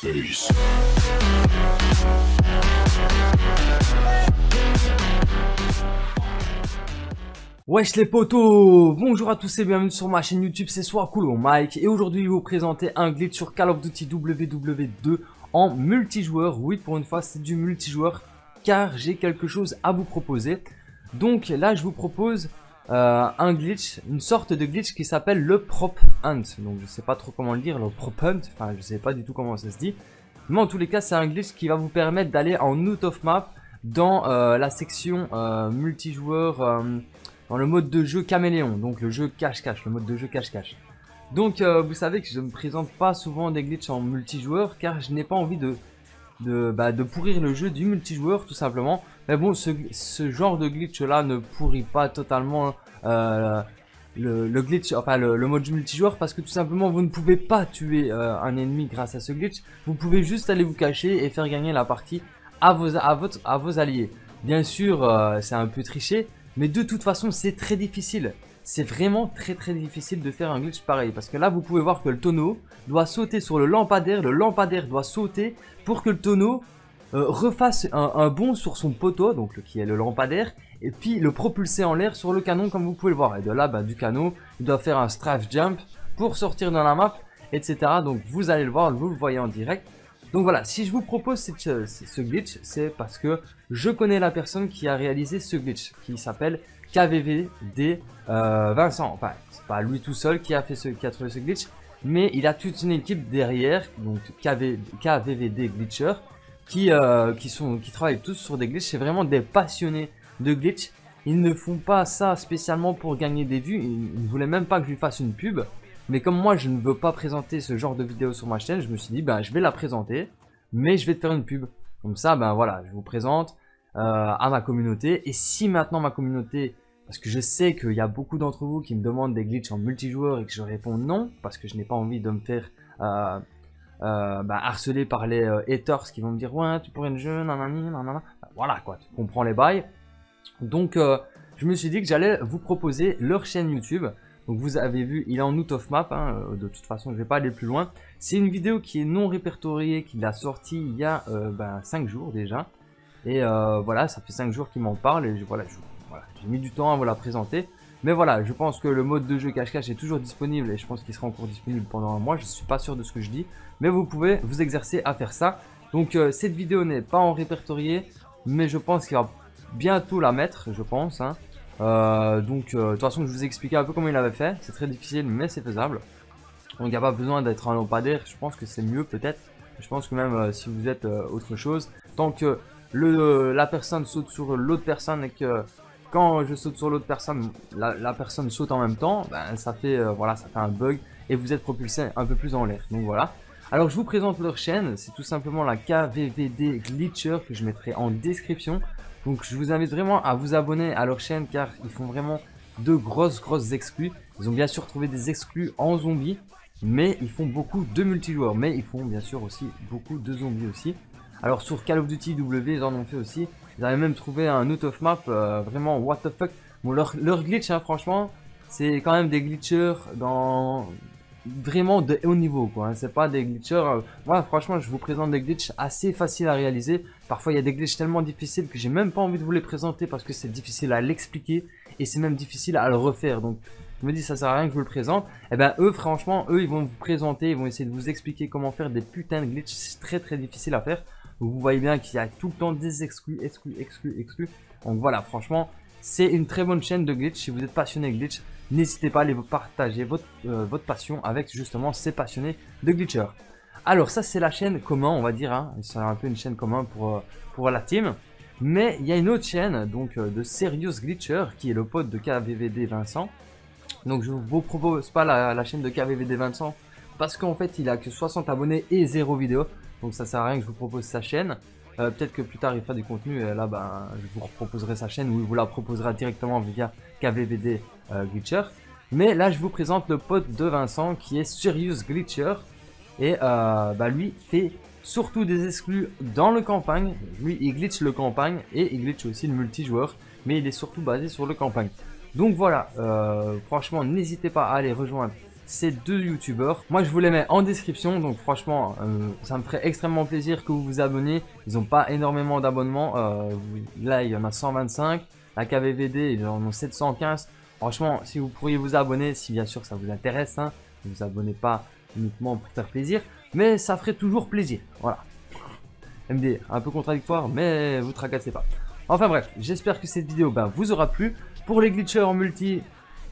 face. Wesh les potos Bonjour à tous et bienvenue sur ma chaîne YouTube, c'est Cool Mike et aujourd'hui je vais vous présenter un glitch sur Call of Duty WW2 en multijoueur. Oui, pour une fois c'est du multijoueur car j'ai quelque chose à vous proposer. Donc là je vous propose euh, un glitch, une sorte de glitch qui s'appelle le Prop Hunt. Donc je sais pas trop comment le dire, le Prop Hunt, enfin je sais pas du tout comment ça se dit. Mais en tous les cas c'est un glitch qui va vous permettre d'aller en out of map dans euh, la section euh, multijoueur dans le mode de jeu caméléon, donc le jeu cache-cache, le mode de jeu cache-cache. Donc vous savez que je ne me présente pas souvent des glitches en multijoueur car je n'ai pas envie de, de, bah, de, pourrir le jeu du multijoueur tout simplement. Mais bon, ce, ce genre de glitch là ne pourrit pas totalement euh, le, le, glitch, enfin le, mode multijoueur parce que tout simplement vous ne pouvez pas tuer euh, un ennemi grâce à ce glitch. Vous pouvez juste aller vous cacher et faire gagner la partie à vos, à votre, à vos alliés. Bien sûr, euh, c'est un peu triché, mais de toute façon, c'est très difficile. C'est vraiment très très difficile de faire un glitch pareil. Parce que là, vous pouvez voir que le tonneau doit sauter sur le lampadaire. Le lampadaire doit sauter pour que le tonneau euh, refasse un, bond sur son poteau, donc qui est le lampadaire, et puis le propulser en l'air sur le canon comme vous pouvez le voir. Et de là, bah, du canon, il doit faire un strafe jump pour sortir dans la map, etc. Donc vous allez le voir, vous le voyez en direct. Donc voilà, si je vous propose ce glitch, c'est parce que je connais la personne qui a réalisé ce glitch, qui s'appelle KVVD euh, Vincent. Enfin, c'est pas lui tout seul qui a fait trouvé ce glitch, mais il a toute une équipe derrière, donc KVVD Glitcher, qui, euh, qui, sont, qui travaillent tous sur des glitches. C'est vraiment des passionnés de glitch. Ils ne font pas ça spécialement pour gagner des vues. Ils ne voulaient même pas que je lui fasse une pub. Mais comme moi, je ne veux pas présenter ce genre de vidéo sur ma chaîne, je me suis dit, ben, je vais la présenter, mais je vais te faire une pub. Comme ça, ben voilà, je vous présente euh, à ma communauté. Et si maintenant ma communauté, parce que je sais qu'il y a beaucoup d'entre vous qui me demandent des glitches en multijoueur et que je réponds non, parce que je n'ai pas envie de me faire euh, euh, harceler par les haters qui vont me dire, ouais, tu pourrais une jeune, nanani, nanana. Voilà quoi, tu comprends les bails. Donc, je me suis dit que j'allais vous proposer leur chaîne YouTube. Donc vous avez vu, il est en out of map, hein, euh, de toute façon je vais pas aller plus loin. C'est une vidéo qui est non répertoriée, qu'il a sorti il y a euh, ben, 5 jours déjà. Et euh, voilà, ça fait 5 jours qu'il m'en parle et voilà, j'ai mis du temps à vous la présenter. Mais voilà, je pense que le mode de jeu cache-cache est toujours disponible et je pense qu'il sera encore disponible pendant un mois. Je suis pas sûr de ce que je dis, mais vous pouvez vous exercer à faire ça. Donc cette vidéo n'est pas en répertorié, mais je pense qu'il va bientôt la mettre, je pense. Hein. Euh, donc, euh, de toute façon, je vous ai expliqué un peu comment il avait fait. C'est très difficile, mais c'est faisable. Donc, il n'y a pas besoin d'être un lampadaire. Je pense que c'est mieux, peut-être. Je pense que même euh, si vous êtes autre chose, tant que la personne saute sur l'autre personne et que quand je saute sur l'autre personne, la, personne saute en même temps, ben, ça fait voilà, ça fait un bug et vous êtes propulsé un peu plus en l'air. Donc voilà. Alors je vous présente leur chaîne, c'est tout simplement la KVVD Glitcher que je mettrai en description. Donc je vous invite vraiment à vous abonner à leur chaîne car ils font vraiment de grosses grosses exclus. Ils ont bien sûr trouvé des exclus en zombies, mais ils font beaucoup de multijoueurs. Mais ils font bien sûr aussi beaucoup de zombies aussi. Alors sur Call of Duty W, ils en ont fait aussi. Ils avaient même trouvé un out of map euh, vraiment what the fuck. Bon leur, glitch hein, franchement, c'est quand même des glitchers dans vraiment de haut niveau quoi. Hein. C'est pas des glitchers. Moi euh, franchement je vous présente des glitches assez faciles à réaliser. Parfois il y a des glitches tellement difficiles que j'ai même pas envie de vous les présenter parce que c'est difficile à l'expliquer et c'est même difficile à le refaire. Donc je me dis ça sert à rien que je vous le présente. Et eh ben eux franchement eux ils vont vous présenter, ils vont essayer de vous expliquer comment faire des putains de glitches. Très très difficile à faire. Vous voyez bien qu'il y a tout le temps des exclus, exclus, exclus, exclus. Donc voilà franchement c'est une très bonne chaîne de glitch. Si vous êtes passionné de glitch, n'hésitez pas à aller partager votre, euh, votre passion avec justement ces passionnés de glitcher. Alors ça c'est la chaîne commun on va dire, hein. c'est un peu une chaîne commun pour, euh, pour la team. Mais il y a une autre chaîne donc euh, de Serious Glitcher qui est le pote de KVVD Vincent. Donc je vous propose pas la, chaîne de KVVD Vincent parce qu'en fait il a que 60 abonnés et 0 vidéos. Donc ça sert à rien que je vous propose sa chaîne. Peut-être que plus tard il fera du contenu et là ben, je vous proposerai sa chaîne ou il vous la proposera directement via KVVD euh, Glitcher. Mais là, je vous présente le pote de Vincent qui est Serious Glitcher. Et euh, bah, lui fait surtout des exclus dans le campagne. Lui, il glitch le campagne et il glitch aussi le multijoueur. Mais il est surtout basé sur le campagne. Donc voilà, euh, franchement, n'hésitez pas à aller rejoindre ces deux youtubeurs. Moi je vous les mets en description, donc franchement euh, ça me ferait extrêmement plaisir que vous vous abonniez. Ils n'ont pas énormément d'abonnements, euh, là il y en a 125, la KVVD ils en ont 715. Franchement si vous pourriez vous abonner, si bien sûr ça vous intéresse, hein, ne vous abonnez pas uniquement pour faire plaisir, mais ça ferait toujours plaisir, voilà. MD, un peu contradictoire, mais vous tracassez pas. Enfin bref, j'espère que cette vidéo bah, vous aura plu. Pour les glitchers en multi,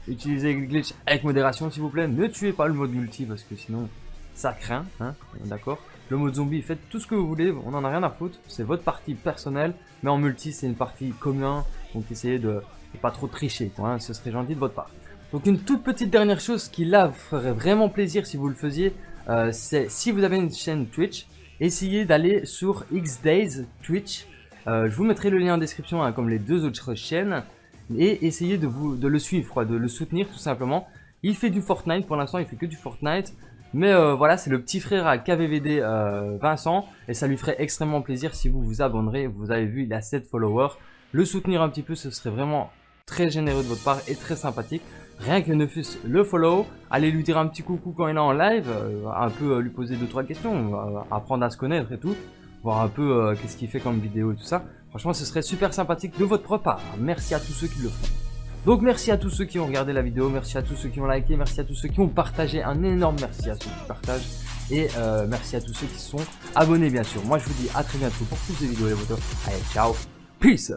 utilisez glitch avec modération s'il vous plaît. Ne tuez pas le mode multi parce que sinon ça craint, hein, d'accord Le mode zombie, faites tout ce que vous voulez, on en a rien à foutre. C'est votre partie personnelle, mais en multi c'est une partie commune, donc essayez de, de pas trop tricher, hein, ce serait gentil de votre part. Donc une toute petite dernière chose qui là ferait vraiment plaisir si vous le faisiez, euh, c'est si vous avez une chaîne Twitch, essayez d'aller sur Xdays Twitch. Euh, je vous mettrai le lien en description hein, comme les deux autres chaînes. Et essayez de, vous, de le suivre, de le soutenir tout simplement. Il fait du Fortnite, pour l'instant il fait que du Fortnite. Mais euh, voilà, c'est le petit frère à KVVD euh, Vincent. Et ça lui ferait extrêmement plaisir si vous vous abonnerez. Vous avez vu, il a 7 followers. Le soutenir un petit peu, ce serait vraiment très généreux de votre part et très sympathique. Rien que ne fût le follow, allez lui dire un petit coucou quand il est en live, un peu lui poser 2-3 questions, apprendre à se connaître et tout voir un peu euh, qu'est-ce qu'il fait comme vidéo et tout ça. Franchement, ce serait super sympathique de votre propre Merci à tous ceux qui le font. Donc merci à tous ceux qui ont regardé la vidéo, merci à tous ceux qui ont liké, merci à tous ceux qui ont partagé, un énorme merci à ceux qui partagent. Et euh, merci à tous ceux qui sont abonnés bien sûr. Moi je vous dis à très bientôt pour plus de vidéos les photos. Allez ciao, peace